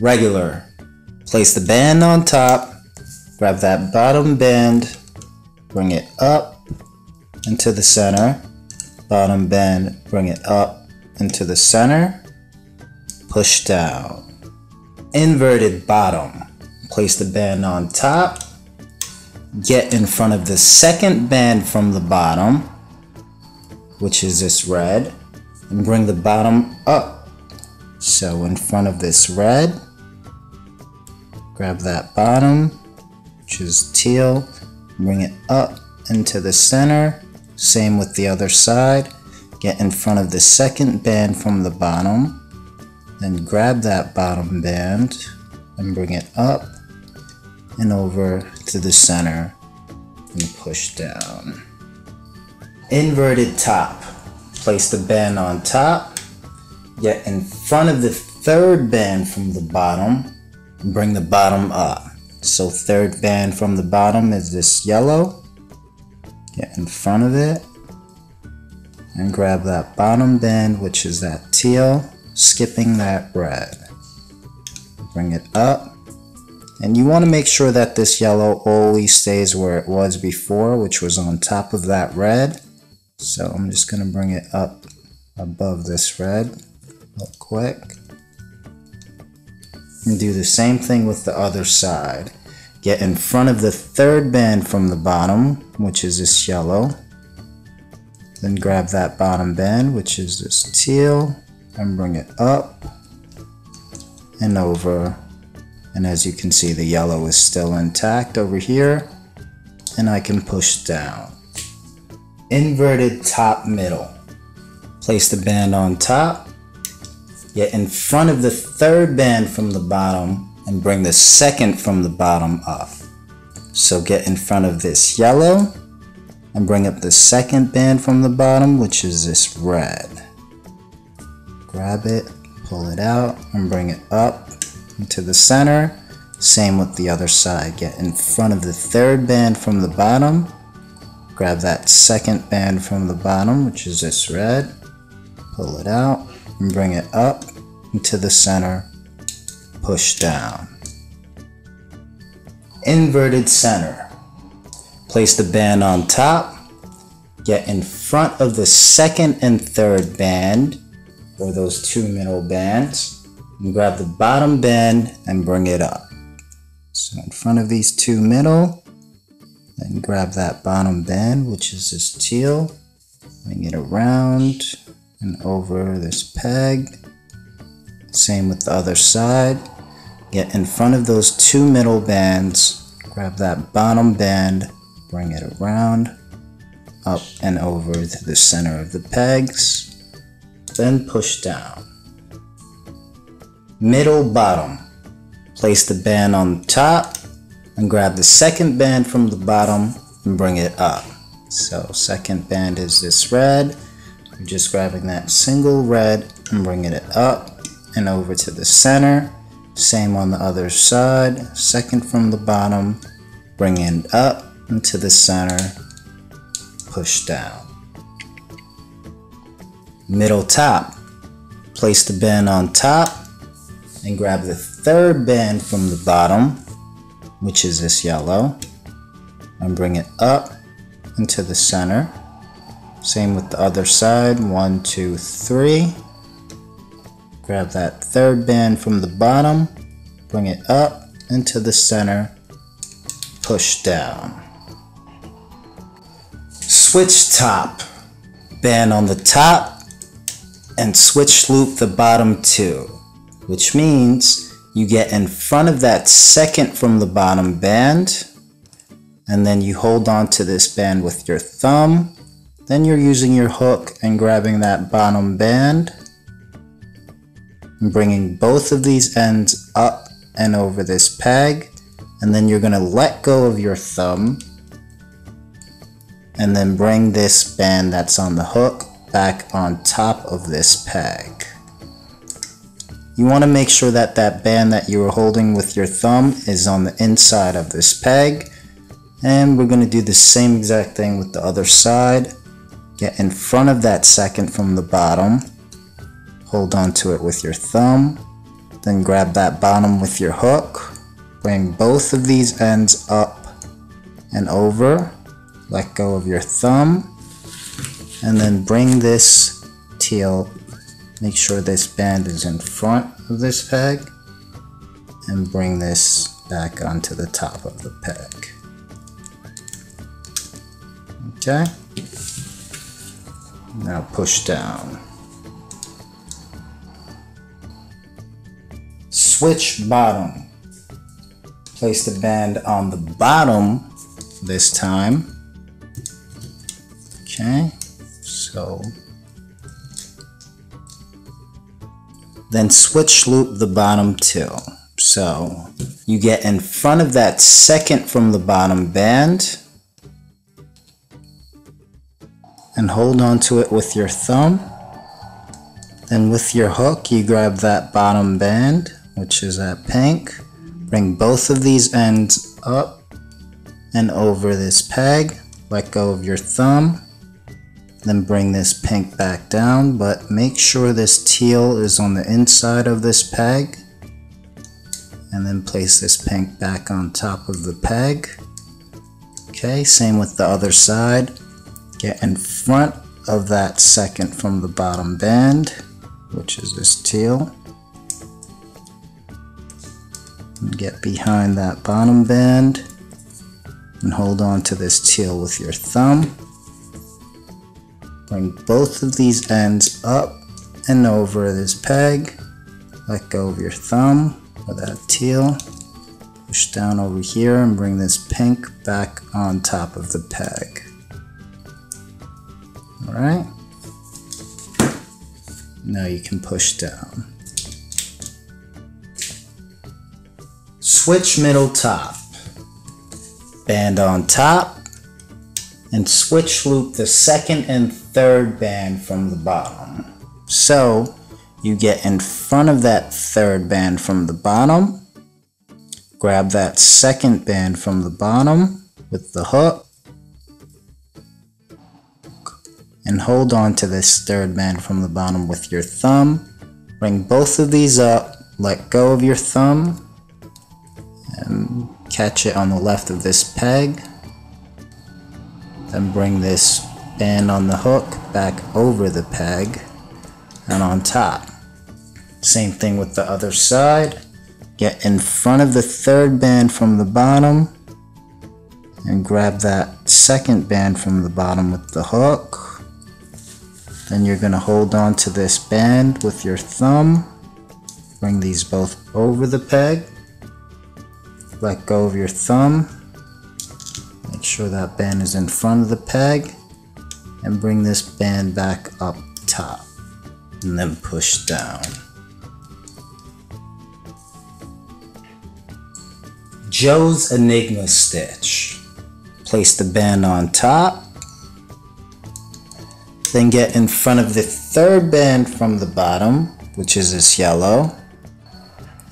regular. Place the band on top, grab that bottom band, bring it up into the center, bottom band, bring it up into the center, push down. Inverted bottom. Place the band on top, get in front of the second band from the bottom, which is this red, and bring the bottom up. So in front of this red, grab that bottom, which is teal, bring it up into the center. Same with the other side. Get in front of the second band from the bottom, then grab that bottom band and bring it up and over to the center and push down. Inverted top. Place the band on top, get in front of the third band from the bottom, bring the bottom up. So third band from the bottom is this yellow. Get in front of it and grab that bottom band, which is that teal, skipping that red. Bring it up and you want to make sure that this yellow always stays where it was before, which was on top of that red. So I'm just going to bring it up above this red real quick. And do the same thing with the other side. Get in front of the third band from the bottom, which is this yellow. Then grab that bottom band, which is this teal, and bring it up and over and as you can see, the yellow is still intact over here. And I can push down. Inverted top middle. Place the band on top. Get in front of the third band from the bottom and bring the second from the bottom up. So get in front of this yellow and bring up the second band from the bottom, which is this red. Grab it, pull it out, and bring it up into the center. Same with the other side. Get in front of the third band from the bottom. Grab that second band from the bottom, which is this red. Pull it out and bring it up into the center. Push down. Inverted center. Place the band on top. Get in front of the second and third band, or those two middle bands and grab the bottom band and bring it up. So in front of these two middle, then grab that bottom band, which is this teal, bring it around and over this peg. Same with the other side. Get in front of those two middle bands, grab that bottom band, bring it around, up and over to the center of the pegs, then push down middle bottom. Place the band on top and grab the second band from the bottom and bring it up. So second band is this red. I'm just grabbing that single red and bringing it up and over to the center. Same on the other side. Second from the bottom, bring it up into the center, push down. Middle top. Place the band on top and grab the third band from the bottom, which is this yellow, and bring it up into the center. Same with the other side, one, two, three. Grab that third band from the bottom, bring it up into the center, push down. Switch top, band on the top, and switch loop the bottom two which means you get in front of that second from the bottom band and then you hold on to this band with your thumb. Then you're using your hook and grabbing that bottom band and bringing both of these ends up and over this peg. And then you're going to let go of your thumb and then bring this band that's on the hook back on top of this peg. You want to make sure that that band that you are holding with your thumb is on the inside of this peg. And we're going to do the same exact thing with the other side. Get in front of that second from the bottom. Hold on to it with your thumb. Then grab that bottom with your hook. Bring both of these ends up and over. Let go of your thumb. And then bring this teal. Make sure this band is in front of this peg. And bring this back onto the top of the peg. Okay. Now push down. Switch bottom. Place the band on the bottom this time. Okay, so then switch loop the bottom too. So you get in front of that second from the bottom band and hold on to it with your thumb. Then with your hook, you grab that bottom band, which is that pink. Bring both of these ends up and over this peg. Let go of your thumb. Then bring this pink back down, but make sure this teal is on the inside of this peg. And then place this pink back on top of the peg. Okay, same with the other side. Get in front of that second from the bottom band, which is this teal. And get behind that bottom band and hold on to this teal with your thumb. Bring both of these ends up and over this peg. Let go of your thumb with that teal. Push down over here and bring this pink back on top of the peg. Alright. Now you can push down. Switch middle top. Band on top. And switch loop the second and third band from the bottom. So you get in front of that third band from the bottom. Grab that second band from the bottom with the hook and hold on to this third band from the bottom with your thumb. Bring both of these up, let go of your thumb, and catch it on the left of this peg. Then bring this band on the hook back over the peg and on top. Same thing with the other side. Get in front of the third band from the bottom and grab that second band from the bottom with the hook then you're going to hold on to this band with your thumb. Bring these both over the peg. Let go of your thumb. Make sure that band is in front of the peg. And bring this band back up top. And then push down. Jo's Enigma Stitch. Place the band on top then get in front of the third band from the bottom, which is this yellow,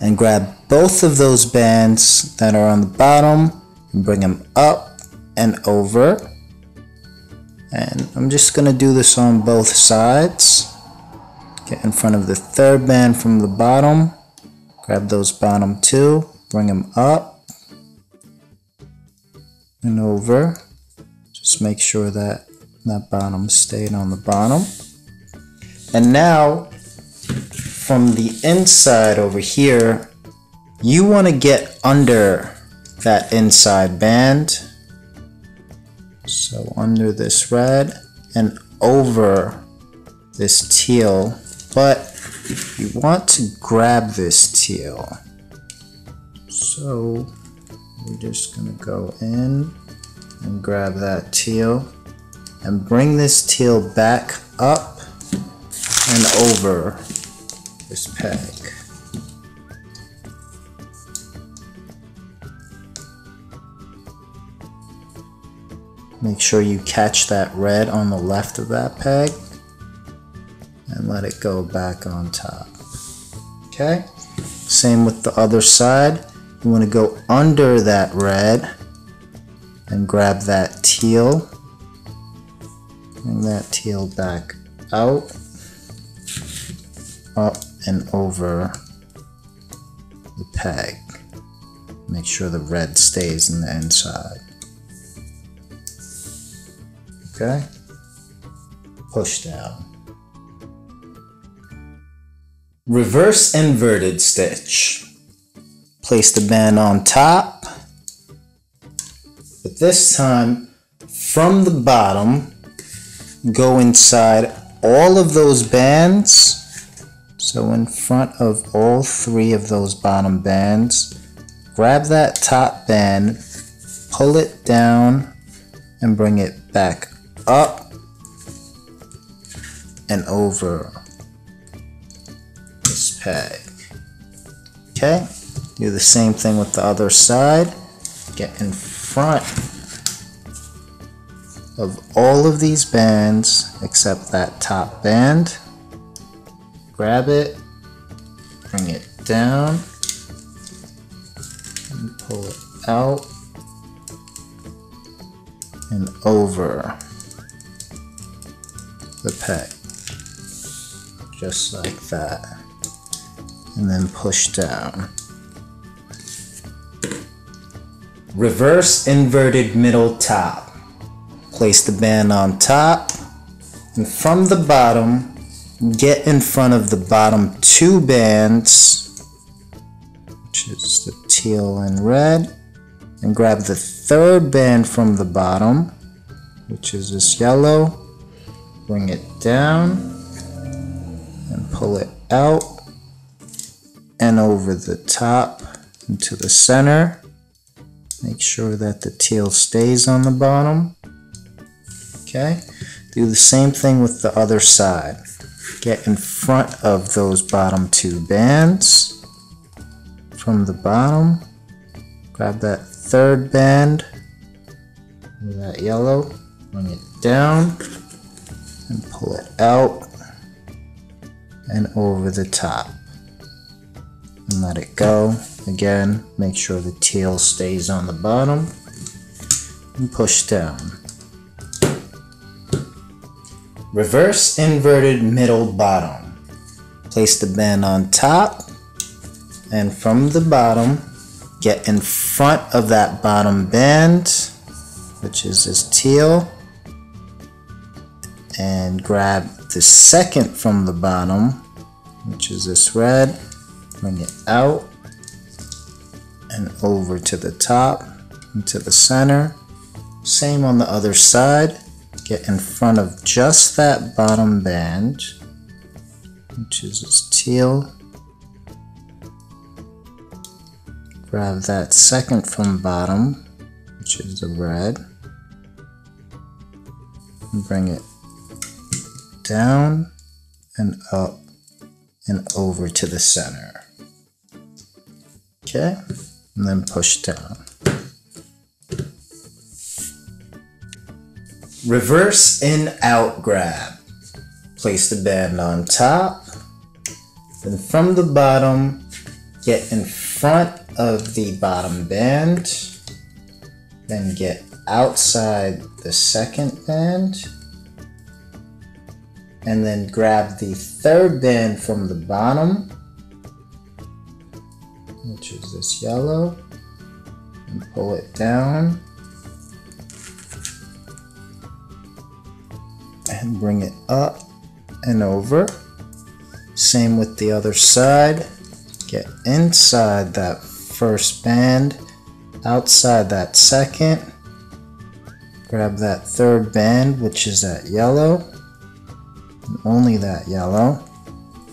and grab both of those bands that are on the bottom and bring them up and over. And I'm just going to do this on both sides. Get in front of the third band from the bottom, grab those bottom two, bring them up and over. Just make sure that that bottom stayed on the bottom. And now from the inside over here, you want to get under that inside band. So under this red and over this teal, but you want to grab this teal. So we're just gonna go in and grab that teal and bring this teal back up and over this peg. Make sure you catch that red on the left of that peg and let it go back on top. Okay, same with the other side. You want to go under that red and grab that teal That tail back out, up and over the peg. Make sure the red stays in the inside. Okay? Push down. Reverse inverted stitch. Place the band on top. But this time, from the bottom, go inside all of those bands. So in front of all three of those bottom bands, grab that top band, pull it down, and bring it back up and over this peg. Okay, do the same thing with the other side. Get in front of all of these bands except that top band. Grab it, bring it down, and pull it out and over the peg. Just like that. And then push down. Reverse inverted middle top. Place the band on top. And from the bottom get in front of the bottom two bands which is the teal and red and grab the third band from the bottom which is this yellow. Bring it down and pull it out and over the top into the center. Make sure that the teal stays on the bottom Okay, do the same thing with the other side. Get in front of those bottom two bands. From the bottom, grab that third band, that yellow, bring it down, and pull it out and over the top. And let it go. Again, make sure the teal stays on the bottom and push down. Reverse inverted middle bottom. Place the band on top and from the bottom get in front of that bottom band which is this teal and grab the second from the bottom which is this red bring it out and over to the top into the center same on the other side get in front of just that bottom band, which is this teal. Grab that second from bottom, which is the red, and bring it down and up and over to the center. Okay, and then push down. Reverse in out grab. Place the band on top. Then from the bottom, get in front of the bottom band. Then get outside the second band. And then grab the third band from the bottom, which is this yellow, and pull it down and bring it up and over. Same with the other side. Get inside that first band, outside that second. Grab that third band, which is that yellow, only that yellow.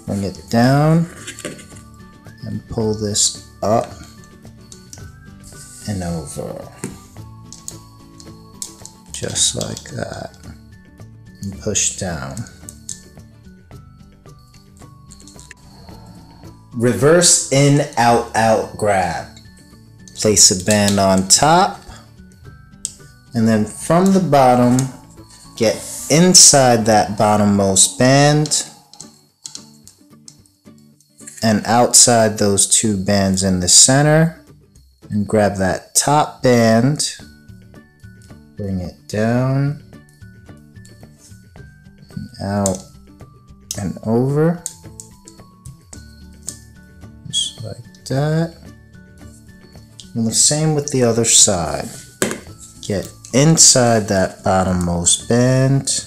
Bring it down and pull this up and over. Just like that and push down. Reverse in, out, out grab. Place a band on top. And then from the bottom, get inside that bottommost band and outside those two bands in the center and grab that top band, bring it down out and over just like that And the same with the other side. Get inside that bottommost band.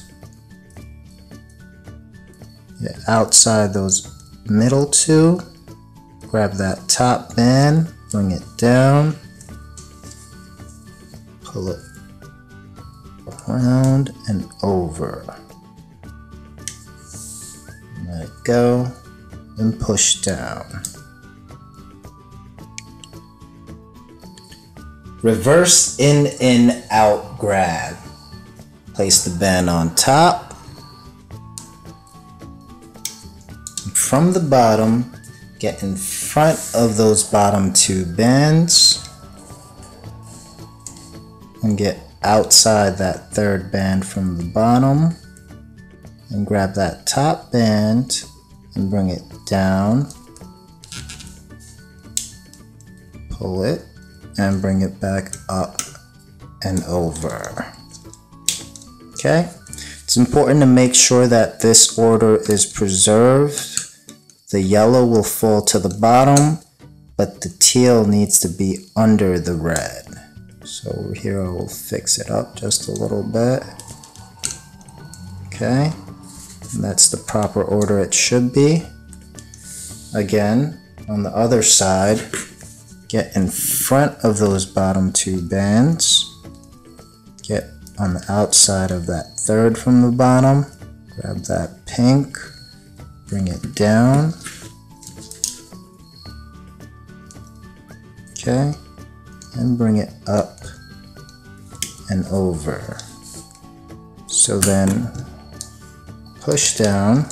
Get outside those middle two. Grab that top bend, bring it down. Pull it around and over. Go and push down. Reverse in, in, out grab. Place the band on top. From the bottom, get in front of those bottom two bands and get outside that third band from the bottom and grab that top band and bring it down. Pull it and bring it back up and over. Okay? It's important to make sure that this order is preserved. The yellow will fall to the bottom but the teal needs to be under the red. So here I will fix it up just a little bit. Okay, that's the proper order it should be. Again, on the other side, get in front of those bottom two bands. Get on the outside of that third from the bottom. Grab that pink, bring it down. Okay, and bring it up and over. So then push down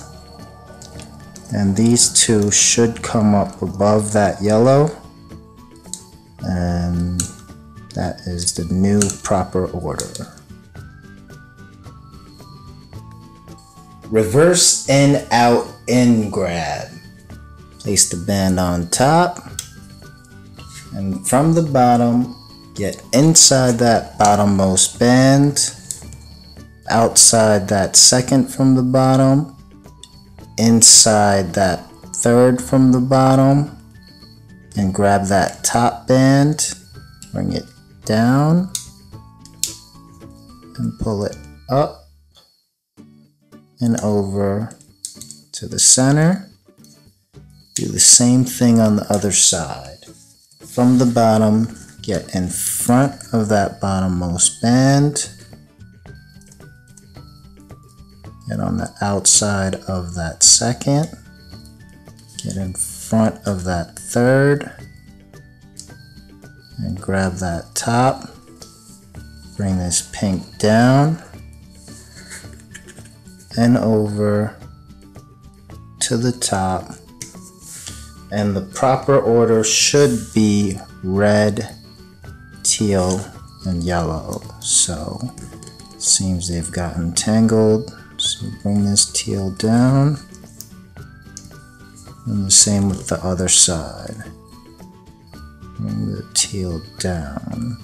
and these two should come up above that yellow and that is the new proper order. Reverse in, out, in grab. Place the band on top and from the bottom get inside that bottommost band outside that second from the bottom inside that third from the bottom and grab that top band bring it down and pull it up and over to the center do the same thing on the other side from the bottom, get in front of that bottommost band. Get on the outside of that second. Get in front of that third. And grab that top. Bring this pink down and over to the top and the proper order should be red, teal, and yellow. So seems they've gotten tangled. So bring this teal down. And the same with the other side. Bring the teal down.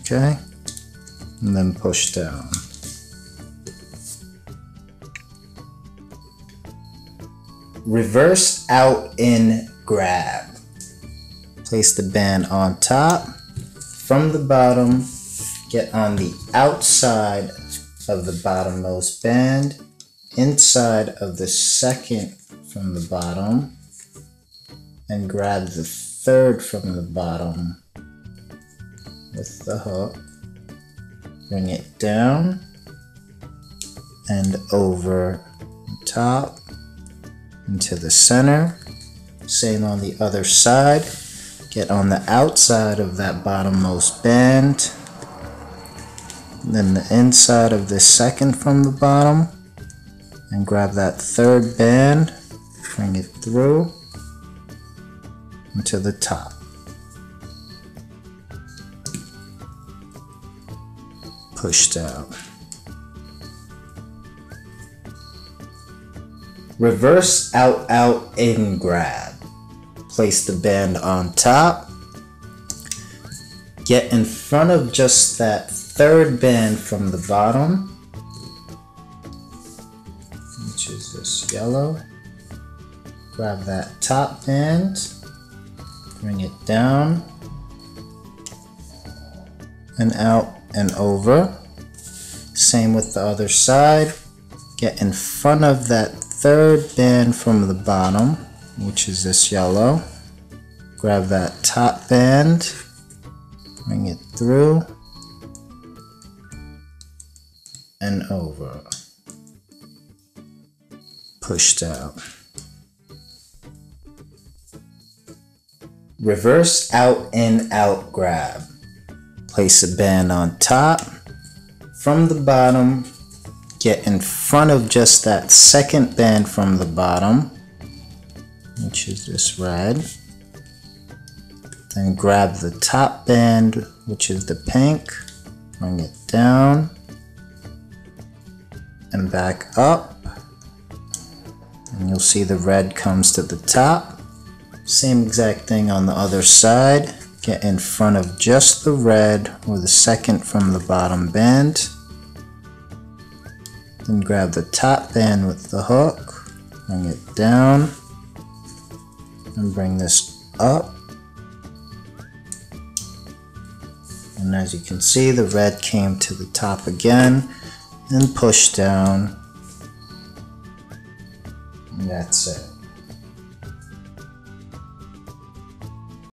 Okay, and then push down. Reverse out in grab. Place the band on top. From the bottom, get on the outside of the bottommost band, inside of the second from the bottom, and grab the third from the bottom with the hook. Bring it down and over top into the center. Same on the other side. Get on the outside of that bottommost band. Then the inside of the second from the bottom. And grab that third band. Bring it through into the top. pushed out. Reverse out, out, in grab. Place the band on top. get in front of just that third band from the bottom, which is this yellow. Grab that top band, bring it down and out and over. Same with the other side. Get in front of that third band from the bottom, which is this yellow. Grab that top band, bring it through and over. Push down. Reverse out and out grab. Place a band on top. From the bottom, get in front of just that second band from the bottom, which is this red. Then grab the top band, which is the pink, bring it down and back up. And you'll see the red comes to the top. Same exact thing on the other side. Get in front of just the red or the second from the bottom band. Then grab the top band with the hook, bring it down, and bring this up. And as you can see, the red came to the top again and push down. And that's it.